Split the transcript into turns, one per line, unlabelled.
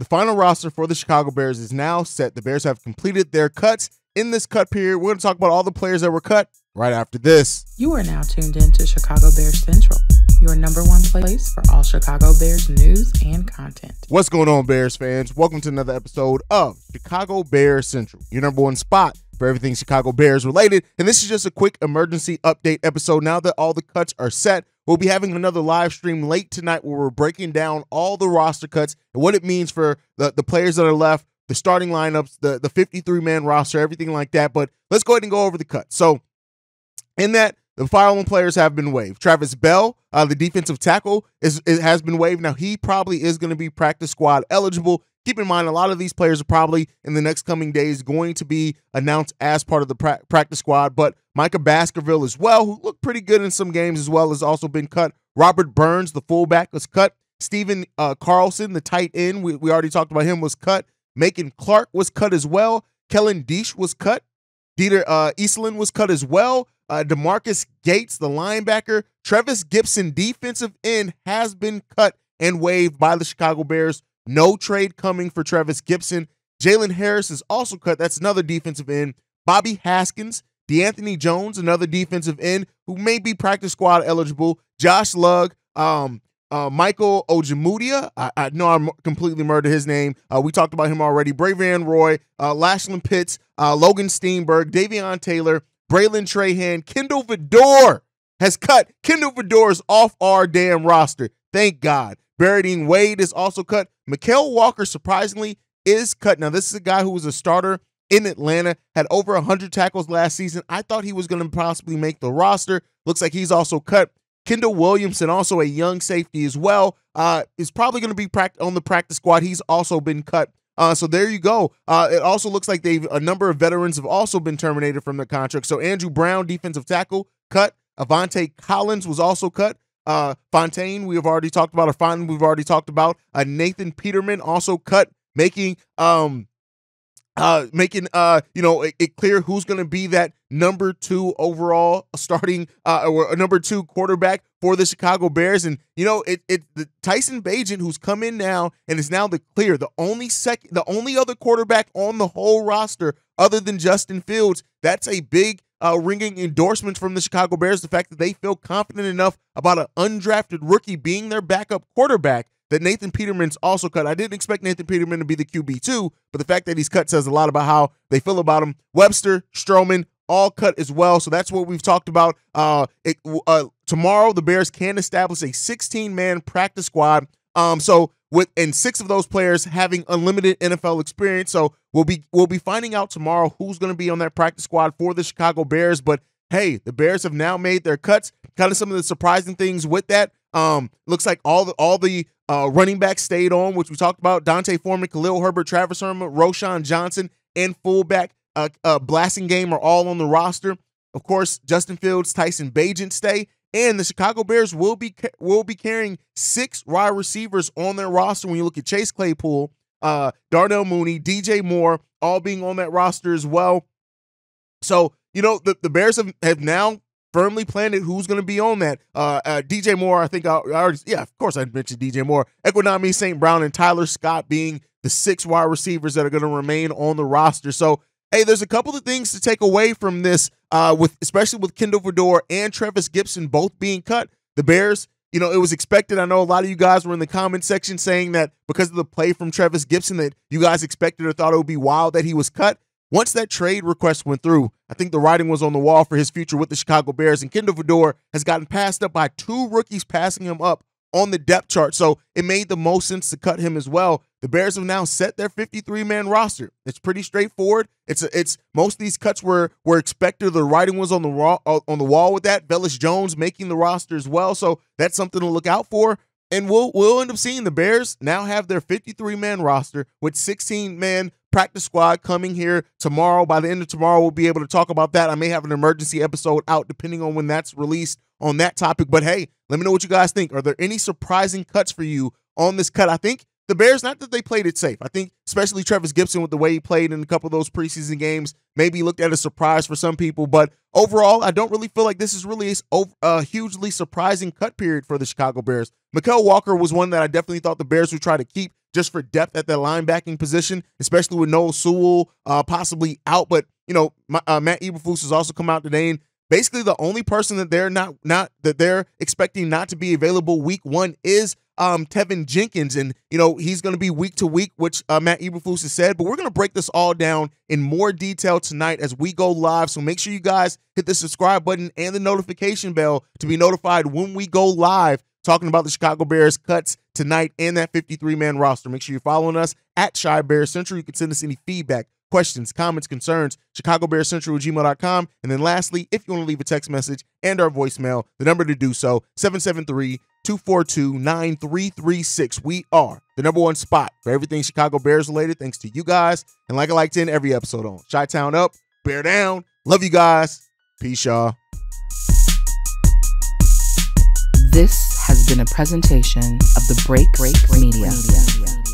The final roster for the Chicago Bears is now set. The Bears have completed their cuts in this cut period. We're going to talk about all the players that were cut right after this.
You are now tuned in to Chicago Bears Central, your number one place for all Chicago Bears news and content.
What's going on, Bears fans? Welcome to another episode of Chicago Bears Central, your number one spot for everything Chicago Bears related. And this is just a quick emergency update episode. Now that all the cuts are set, we'll be having another live stream late tonight where we're breaking down all the roster cuts and what it means for the, the players that are left, the starting lineups, the, the 53 man roster, everything like that. But let's go ahead and go over the cuts. So, in that, the following players have been waived. Travis Bell, uh, the defensive tackle, is, is has been waived. Now he probably is going to be practice squad eligible. Keep in mind, a lot of these players are probably in the next coming days going to be announced as part of the pra- practice squad. But Micah Baskerville as well, who looked pretty good in some games as well, has also been cut. Robert Burns, the fullback, was cut. Stephen uh, Carlson, the tight end, we, we already talked about him, was cut. Macon Clark was cut as well. Kellen Diesch was cut. Dieter uh, Eastland was cut as well. Uh, Demarcus Gates, the linebacker. Trevis Gipson, defensive end, has been cut and waived by the Chicago Bears. No trade coming for Trevis Gipson. Jalen Harris is also cut. That's another defensive end. Bobby Haskins, DeAnthony Jones, another defensive end who may be practice squad eligible. Josh Lugg, um, uh, Michael Ojemudia. I, I know I completely murdered his name. Uh, we talked about him already. Bravvion Roy, uh, Pitts, uh, Logan Stenberg, Davion Taylor, Bralen Trahan, Kindle Vildor has cut. Kindle Vildor's off our damn roster. Thank God. Barrington Wade is also cut. Mykal Walker, surprisingly, is cut. Now, this is a guy who was a starter in Atlanta, had over 100 tackles last season. I thought he was going to possibly make the roster. Looks like he's also cut. Kendall Williamson, also a young safety as well, uh, is probably going to be on the practice squad. He's also been cut. Uh, so there you go. Uh, it also looks like they've a number of veterans have also been terminated from their contract. So Andrew Brown, defensive tackle, cut. Avante Collins was also cut. Uh, Fontaine, we have already talked about. Or Fontaine, we've already talked about. Uh, Nathan Peterman also cut, making um uh, making uh, you know it, it clear who's going to be that number two overall starting uh, or number two quarterback for the Chicago Bears. And you know it it the Tyson Bagent who's come in now and is now the clear the only second the only other quarterback on the whole roster other than Justin Fields. That's a big uh, ringing endorsement from the Chicago Bears. The fact that they feel confident enough about an undrafted rookie being their backup quarterback that Nathan Peterman's also cut. I didn't expect Nathan Peterman to be the QB too, but the fact that he's cut says a lot about how they feel about him. Webster, Stroman, all cut as well. So that's what we've talked about. Uh, it, uh, tomorrow the Bears can establish a 16 man practice squad. Um, so with and six of those players having unlimited NFL experience. So we'll be we'll be finding out tomorrow who's going to be on that practice squad for the Chicago Bears. But hey, the Bears have now made their cuts. Kind of some of the surprising things with that. Um, looks like all the all the uh, running backs stayed on, which we talked about. D'Onta Foreman, Khalil Herbert, Travis Homer, Roschon Johnson, and fullback uh, uh, Blasingame are all on the roster. Of course, Justin Fields, Tyson Bagent stay, and the Chicago Bears will be will be carrying six wide receivers on their roster. When you look at Chase Claypool, uh, Darnell Mooney, DJ Moore, all being on that roster as well. So you know the, the Bears have, have now firmly planted who's going to be on that. Uh, uh, DJ Moore, I think I, I, already, yeah, of course I mentioned DJ Moore. Equanimeous St. Brown and Tyler Scott being the six wide receivers that are going to remain on the roster. So, hey, there's a couple of things to take away from this, uh, with especially with Kindle Vildor and Trevis Gipson both being cut. The Bears, you know, it was expected. I know a lot of you guys were in the comment section saying that because of the play from Trevis Gipson that you guys expected or thought it would be wild that he was cut. Once that trade request went through, I think the writing was on the wall for his future with the Chicago Bears. And Kindle Vildor has gotten passed up by two rookies passing him up on the depth chart. So it made the most sense to cut him as well. The Bears have now set their 53 man roster. It's pretty straightforward. It's it's most of these cuts were were expected. The writing was on the raw, uh, on the wall with that. Velus Jones making the roster as well. So that's something to look out for. And we'll we'll end up seeing the Bears now have their 53 man roster with 16 man practice squad coming here tomorrow. By the end of tomorrow, we'll be able to talk about that. I may have an emergency episode out depending on when that's released on that topic. But hey, let me know what you guys think. Are there any surprising cuts for you on this cut? I think the Bears, not that they played it safe. I think, especially Trevis Gipson, with the way he played in a couple of those preseason games, maybe looked at a surprise for some people. But overall, I don't really feel like this is really a, hugely surprising cut period for the Chicago Bears. Mykal Walker was one that I definitely thought the Bears would try to keep just for depth at that linebacking position, especially with Noah Sewell uh, possibly out. But you know, my, uh, Matt Eberflus has also come out today and basically the only person that they're not not that they're expecting not to be available week one is um, Teven Jenkins, and you know he's going to be week to week, which uh, Matt Eberflus has said. But we're going to break this all down in more detail tonight as we go live. So make sure you guys hit the subscribe button and the notification bell to be notified when we go live talking about the Chicago Bears cuts tonight and that 53 man roster. Make sure you're following us at Chi Bears Central. You can send us any feedback, questions, comments, concerns, Chicago Bears Central at gmail.com. And then lastly, if you want to leave a text message and our voicemail, the number to do so, 773 242 9336. We are the number one spot for everything Chicago Bears related, thanks to you guys. And like I like to end every episode on Chi Town Up, Bear Down. Love you guys. Peace, y'all.
This has been a presentation of the Break Break Media. Media.